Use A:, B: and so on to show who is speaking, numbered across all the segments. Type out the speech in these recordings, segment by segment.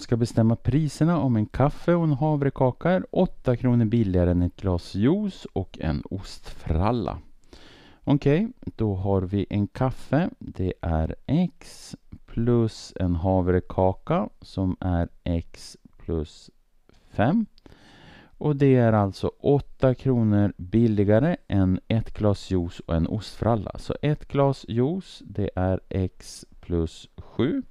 A: jag ska bestämma priserna om en kaffe och en havrekaka är 8 kronor billigare än ett glas juice och en ostfralla. Okej, okay, då har vi en kaffe. Det är X plus en havrekaka som är X plus 5. Och det är alltså 8 kronor billigare än ett glas juice och en ostfralla. Så ett glas juice det är X plus 7.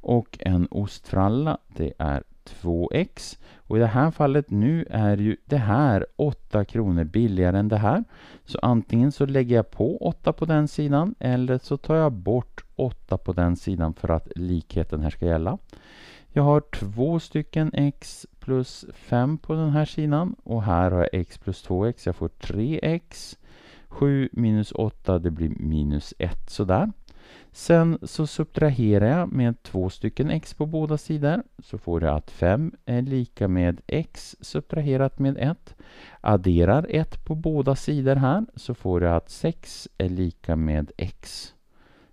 A: Och en ostfralla det är 2x. Och i det här fallet nu är ju det här 8 kronor billigare än det här. Så antingen så lägger jag på 8 på den sidan eller så tar jag bort 8 på den sidan för att likheten här ska gälla. Jag har två stycken x plus 5 på den här sidan och här har jag x plus 2x. Jag får 3x. 7 minus 8 det blir minus 1 sådär. Sen så subtraherar jag med två stycken x på båda sidor. Så får jag att 5 är lika med x subtraherat med 1. Adderar 1 på båda sidor här så får jag att 6 är lika med x.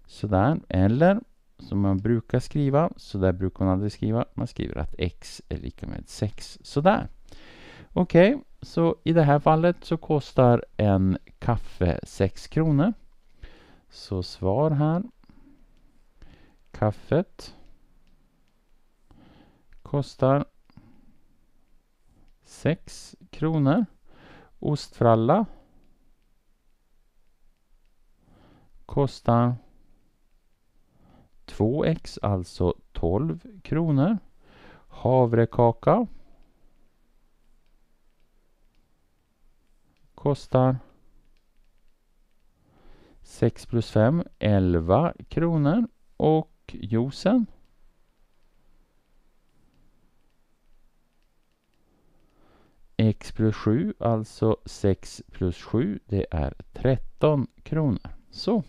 A: Sådär. Eller som man brukar skriva, så där brukar man aldrig skriva. Man skriver att x är lika med 6. Sådär. Okej, okay, så i det här fallet så kostar en kaffe 6 kronor. Så svar här. Kaffet kostar 6 kronor. Ostfralla kostar 2x, alltså 12 kronor. Havrekaka kostar 6 plus 5, 11 kronor. Och juicen x plus 7, alltså 6 plus 7, det är 13 kronor. Så.